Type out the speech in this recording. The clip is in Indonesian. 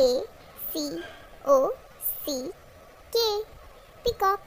A C O C K. Peacock